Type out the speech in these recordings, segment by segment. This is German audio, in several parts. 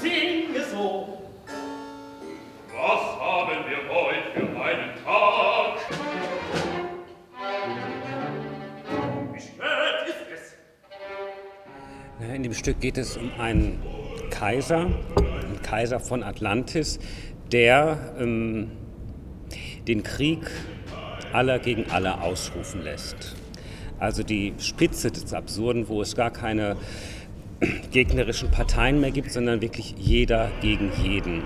singe so. Was haben wir heute für einen Tag? Wie spät ist es? In dem Stück geht es um einen Kaiser, einen Kaiser von Atlantis, der ähm, den Krieg aller gegen alle ausrufen lässt. Also die Spitze des Absurden, wo es gar keine gegnerischen Parteien mehr gibt, sondern wirklich jeder gegen jeden.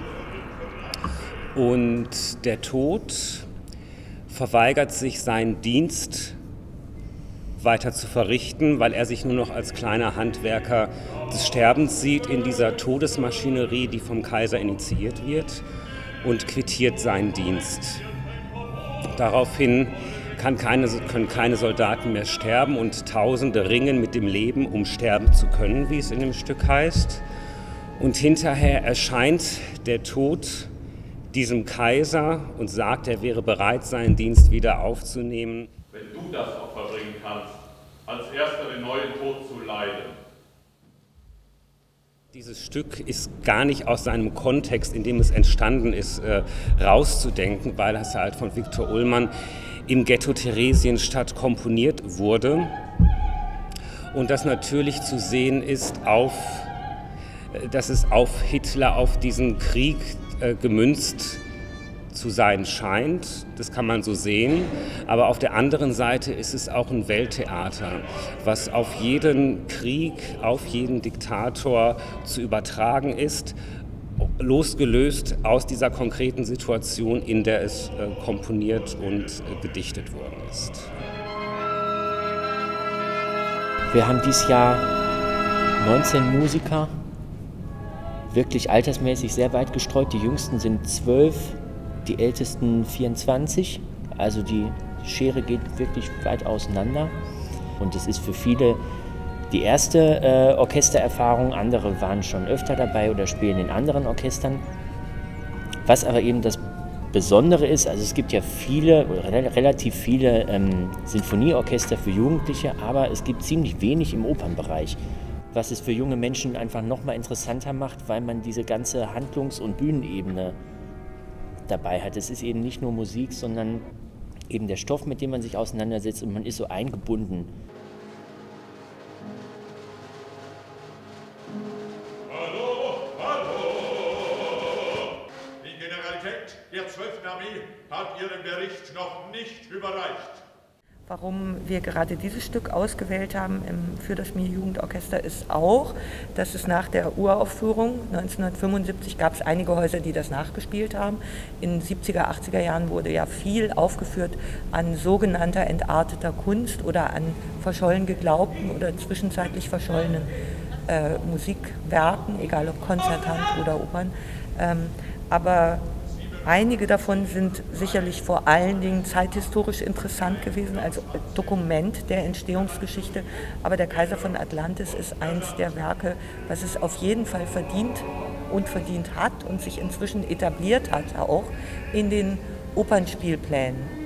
Und der Tod verweigert sich seinen Dienst weiter zu verrichten, weil er sich nur noch als kleiner Handwerker des Sterbens sieht in dieser Todesmaschinerie, die vom Kaiser initiiert wird und quittiert seinen Dienst. Daraufhin keine, können keine Soldaten mehr sterben und Tausende ringen mit dem Leben, um sterben zu können, wie es in dem Stück heißt. Und hinterher erscheint der Tod diesem Kaiser und sagt, er wäre bereit, seinen Dienst wieder aufzunehmen. Wenn du das Opfer bringen kannst, als erster den neuen Tod zu leiden. Dieses Stück ist gar nicht aus seinem Kontext, in dem es entstanden ist, äh, rauszudenken, weil es halt von Viktor Ullmann im Ghetto Theresienstadt komponiert wurde und das natürlich zu sehen ist auf, äh, dass es auf Hitler, auf diesen Krieg äh, gemünzt zu sein scheint. Das kann man so sehen. Aber auf der anderen Seite ist es auch ein Welttheater, was auf jeden Krieg, auf jeden Diktator zu übertragen ist losgelöst aus dieser konkreten Situation, in der es äh, komponiert und äh, gedichtet worden ist. Wir haben dieses Jahr 19 Musiker, wirklich altersmäßig sehr weit gestreut. Die jüngsten sind 12, die ältesten 24. Also die Schere geht wirklich weit auseinander. Und es ist für viele die erste äh, Orchestererfahrung, andere waren schon öfter dabei oder spielen in anderen Orchestern. Was aber eben das Besondere ist, also es gibt ja viele, relativ viele ähm, Sinfonieorchester für Jugendliche, aber es gibt ziemlich wenig im Opernbereich, was es für junge Menschen einfach nochmal interessanter macht, weil man diese ganze Handlungs- und Bühnenebene dabei hat. Es ist eben nicht nur Musik, sondern eben der Stoff, mit dem man sich auseinandersetzt und man ist so eingebunden. Der 12. Armee hat ihren Bericht noch nicht überreicht. Warum wir gerade dieses Stück ausgewählt haben für das Mir Jugendorchester ist auch, dass es nach der Uraufführung 1975 gab es einige Häuser, die das nachgespielt haben. In den 70er, 80er Jahren wurde ja viel aufgeführt an sogenannter entarteter Kunst oder an verschollen geglaubten oder zwischenzeitlich verschollenen äh, Musikwerken, egal ob konzertant oder Opern. Ähm, aber Einige davon sind sicherlich vor allen Dingen zeithistorisch interessant gewesen, als Dokument der Entstehungsgeschichte. Aber der Kaiser von Atlantis ist eins der Werke, was es auf jeden Fall verdient und verdient hat und sich inzwischen etabliert hat, auch in den Opernspielplänen.